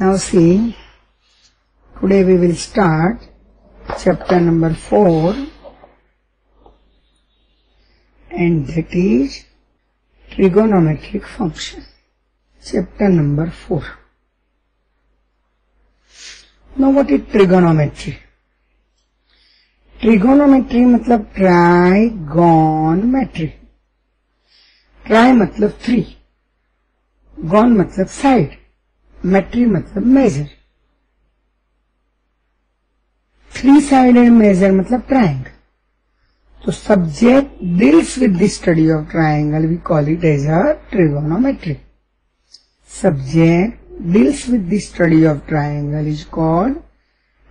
Now see, today we will start chapter number 4 and that is trigonometric function. Chapter number 4. Now what is trigonometry? Trigonometry मतलब ट्राइगोनमेट्री try मतलब three gone मतलब side मेट्री मतलब measure three sided measure मतलब triangle तो subject deals with the study of triangle we call it as a trigonometry subject deals with the study of triangle is called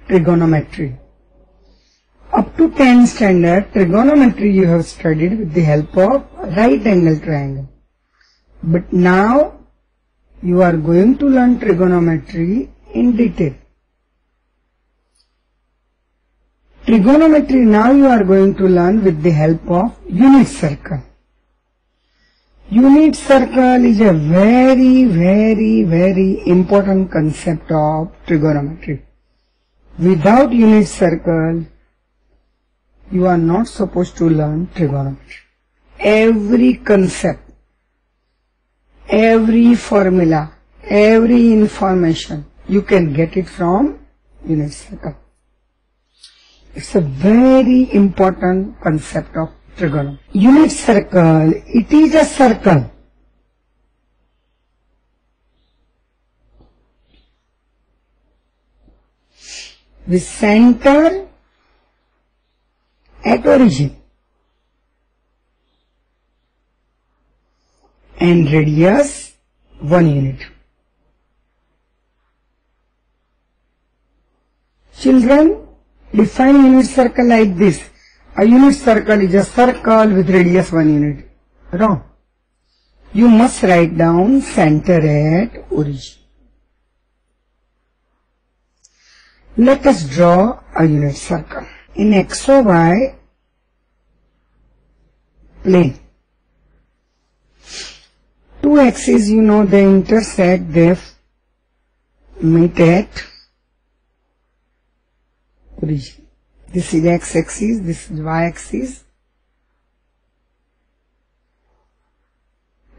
trigonometry. Up to 10th standard, trigonometry you have studied with the help of right angle triangle. But now you are going to learn trigonometry in detail. Trigonometry now you are going to learn with the help of unit circle. Unit circle is a very, very, very important concept of trigonometry. Without unit circle, you are not supposed to learn trigonometry. Every concept, every formula, every information, you can get it from unit circle. It's a very important concept of trigonometry. Unit circle, it is a circle. With center at origin and radius 1 unit. Children, define unit circle like this. A unit circle is a circle with radius 1 unit. Wrong. You must write down center at origin. Let us draw a unit circle. In XOY plane. Two axes, you know, they intersect, they meet at origin. This is x-axis, this is y-axis.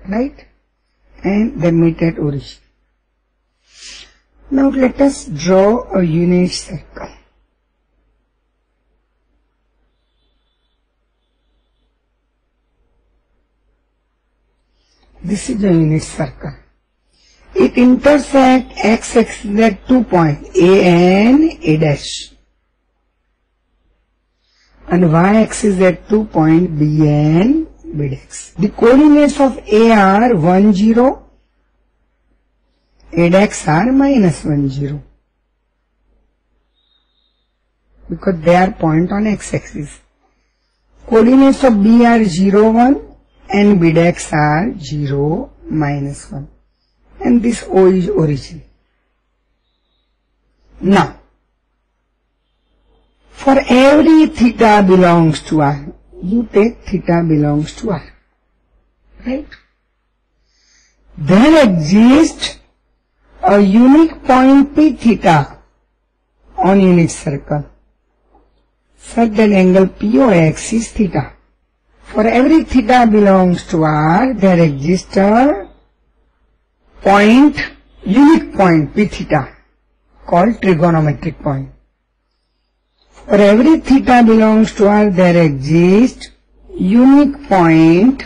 Right? And they meet at origin. Now let us draw a unit circle. This is the unit circle. It intersects x-axis at two points, A and A dash. And y-axis at two points, B and B dash. The coordinates of A are 1, 0, A dash are minus 1, 0. Because they are point on x-axis. Coordinates of B are 0, 1 and B are 0, minus 1. And this O is origin. Now, for every theta belongs to R, you take theta belongs to R. Right? There exists a unique point P theta on unit circle. Such that angle POX is theta. For every theta belongs to R, there exists a point, unique point P theta called trigonometric point. For every theta belongs to R, there exists unique point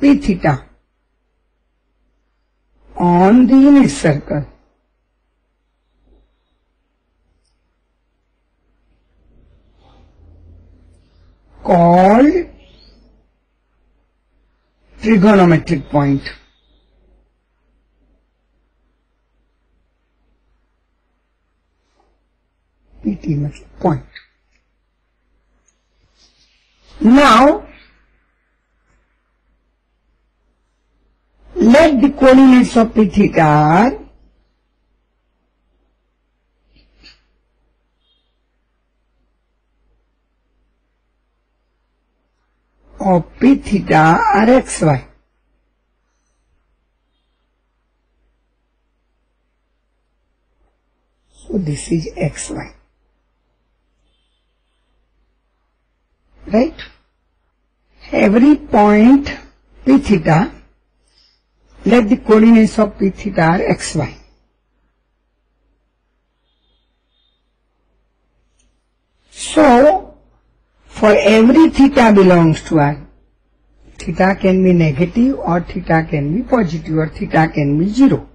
P theta on the unit circle. called trigonometric point. PT point. Now, let the coordinates of P theta are. Of p theta are xy. So this is xy. Right? Every point p theta, let the coordinates of p theta are xy. So, for every theta belongs to R, theta can be negative or theta can be positive or theta can be zero.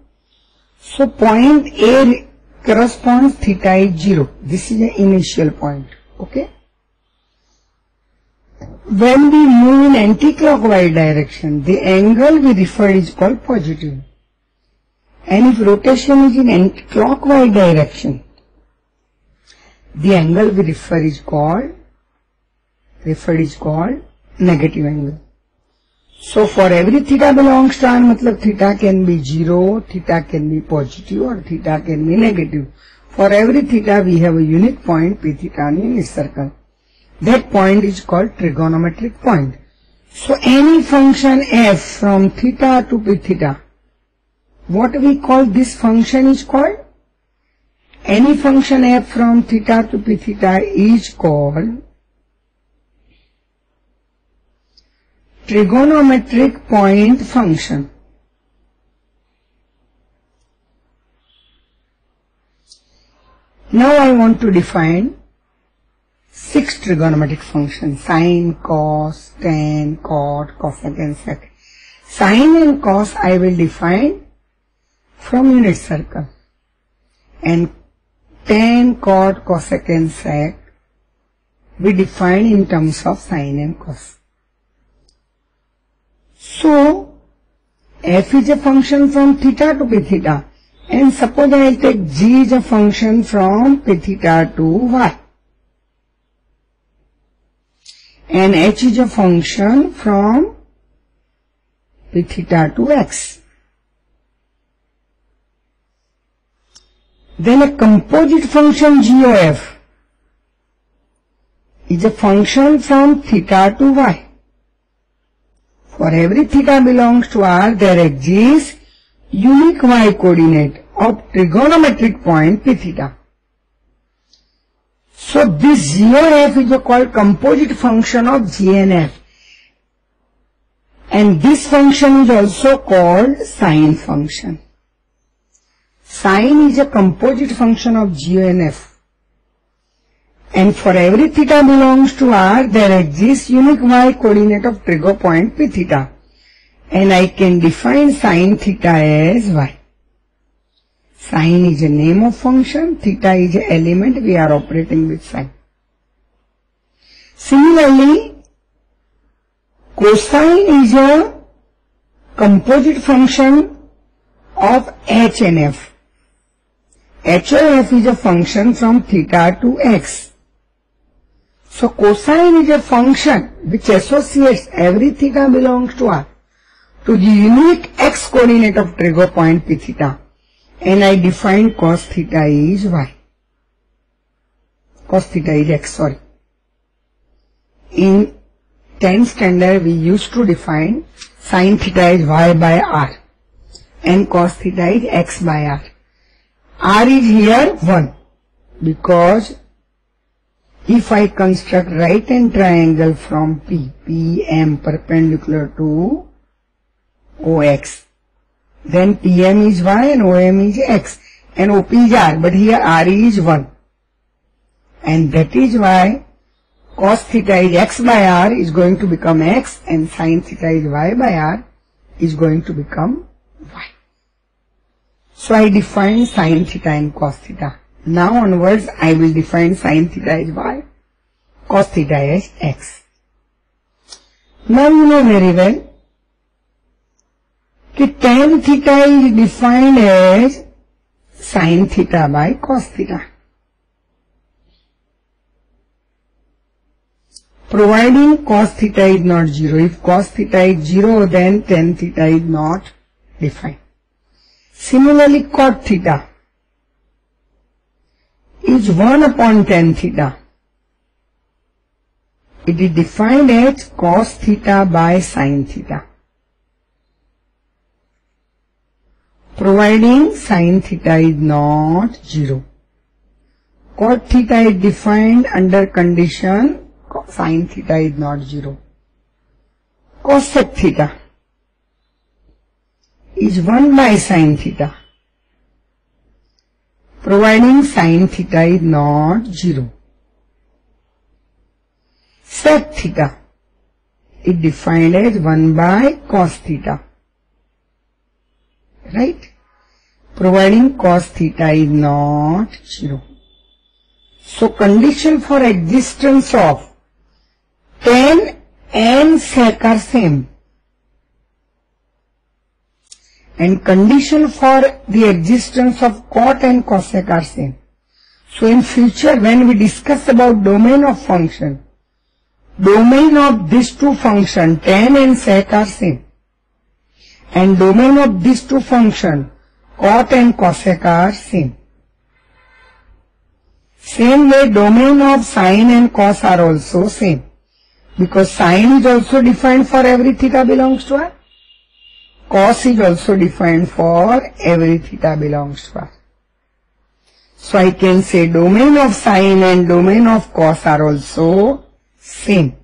So point A corresponds theta is zero. This is the initial point. Okay. When we move in anti-clockwise direction, the angle we refer is called positive. And if rotation is in anti-clockwise direction, the angle we refer is called referred is called negative angle. So for every theta belongs to R, matlab theta can be zero, theta can be positive or theta can be negative. For every theta we have a unique point p theta in this circle. That point is called trigonometric point. So any function f from theta to p theta, what we call this function is called any function f from theta to p theta is called trigonometric point function. Now I want to define six trigonometric functions sine, cos, tan, cot, cosecant, sec. Sine and cos I will define from unit circle and tan, cot, cosecant, sec we define in terms of sine and cos. So, f is a function from theta to p theta and suppose I take g is a function from p theta to y and h is a function from p theta to x. Then a composite function g of f is a function from theta to y. For every theta belongs to R, there exists unique y coordinate of trigonometric point p theta. So this g of f is a called composite function of g and f. And this function is also called sine function. Sine is a composite function of g and for every theta belongs to R, there exists unique y coordinate of trigo point p theta. And I can define sine theta as y. Sine is a name of function, theta is an element we are operating with sine. Similarly, cosine is a composite function of h and f. h of f is a function from theta to x. So cosine is a function which associates every theta belongs to R to the unique x coordinate of trigo point p theta and I define cos theta is y. Cos theta is x, sorry. In 10th standard we used to define sin theta is y by r and cos theta is x by r. r is here 1 because if I construct right hand triangle from P, PM perpendicular to OX, then PM is Y and OM is X and OP is R, but here R is 1. And that is why cos theta is X by R is going to become X and sin theta is Y by R is going to become Y. So I define sin theta and cos theta. Now onwards I will define sin theta as y, cos theta as x. Now you know very well that tan theta is defined as sin theta by cos theta. Providing cos theta is not 0. If cos theta is 0 then tan theta is not defined. Similarly cot theta is 1 upon tan theta. It is defined as cos theta by sin theta. Providing sin theta is not 0. cot theta is defined under condition sin theta is not zero. Cosec theta is 1 by sin theta providing sin theta is not zero. Sec theta is defined as 1 by cos theta. Right? Providing cos theta is not zero. So condition for existence of tan and sec are same. And condition for the existence of cot and cosec are same. So in future when we discuss about domain of function, domain of these two function tan and sec are same. And domain of these two function cot and cosec are same. Same way domain of sine and cos are also same. Because sine is also defined for every theta belongs to R. Cos is also defined for every theta belongs to R. So I can say domain of sine and domain of cos are also same.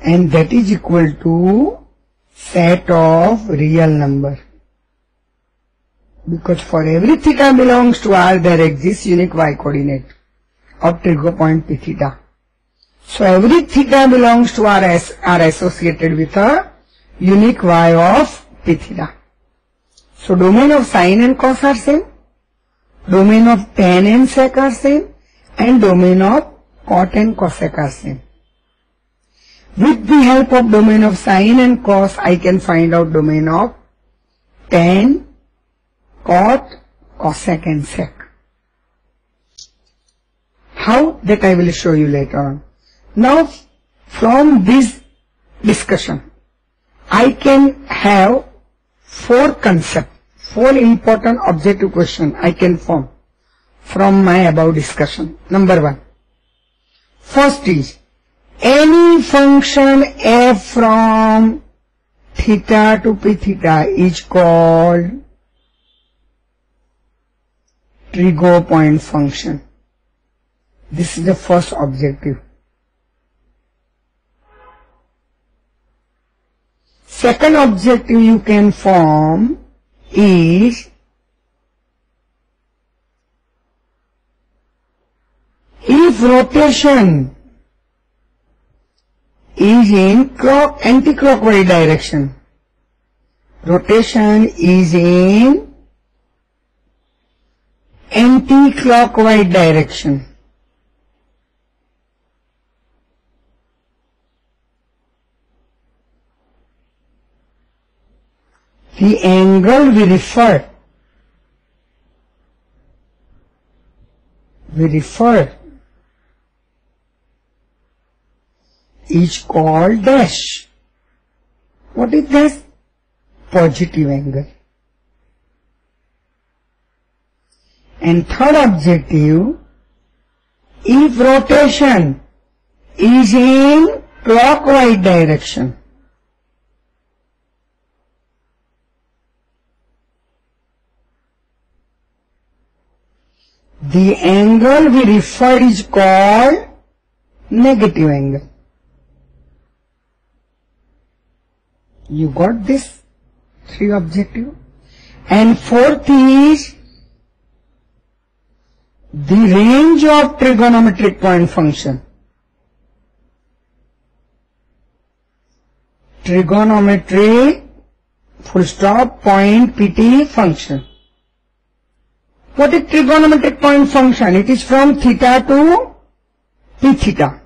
And that is equal to set of real number. Because for every theta belongs to R, there exists unique y coordinate of trigo point p theta. So every theta belongs to R as are associated with a unique y of p theta. So domain of sine and cos are same, domain of tan and sec are same, and domain of cot and cosec are same. With the help of domain of sine and cos, I can find out domain of tan, cot, cosec and sec. How? That I will show you later on. Now, from this discussion, I can have four concepts, four important objective question I can form from my above discussion. Number one. First is, any function f from theta to p theta is called trigo point function. This is the first objective. Second objective you can form is if rotation is in clock anti-clockwise direction, rotation is in anti-clockwise direction. The angle we refer, we refer is called dash. What is that? Positive angle. And third objective, if rotation is in clockwise direction, the angle we refer is called negative angle. You got this? Three objective. And fourth is the range of trigonometric point function. Trigonometry full stop point pt function. What is trigonometric point function? It is from theta to p theta.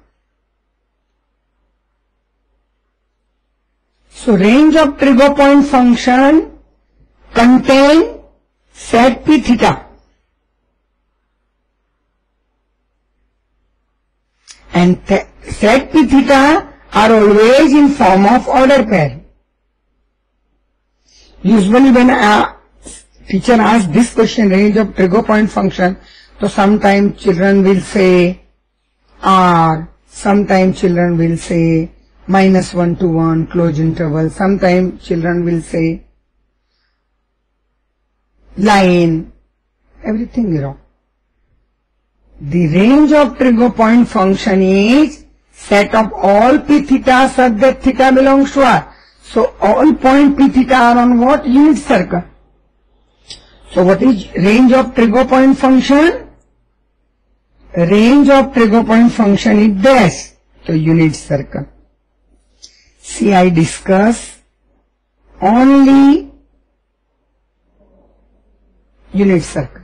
So range of trigo point function contain set p theta. And set p theta are always in form of order pair. Usually when a teacher asks this question range of trigo point function, so sometimes children will say R, sometimes children will say minus 1 to 1 closed interval, sometimes children will say line, everything wrong. The range of trigo point function is set of all p theta such that theta belongs to R. So all point p theta are on what? Unit circle. So what is range of trigo point function? Range of trigo point function is dash. So unit circle. See I discuss only unit circle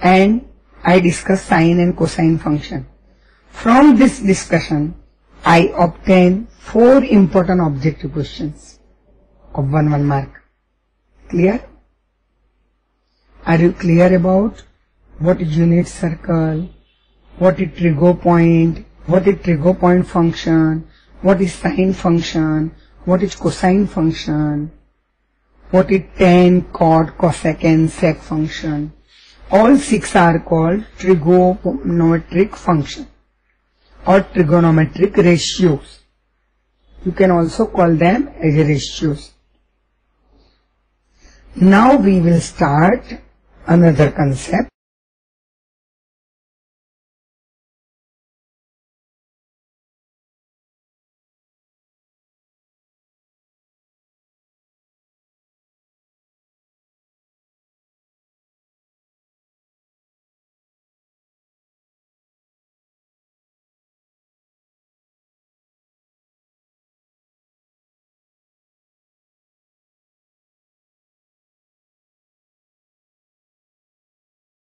and I discuss sine and cosine function. From this discussion, I obtain four important objective questions of one one mark. Clear? Are you clear about what is unit circle, what is trigo point, what is trigo point function, what is sine function, what is cosine function, what is tan, cot, cosecant, sec function. All six are called trigonometric function or trigonometric ratios. You can also call them as ratios. Now we will start another concept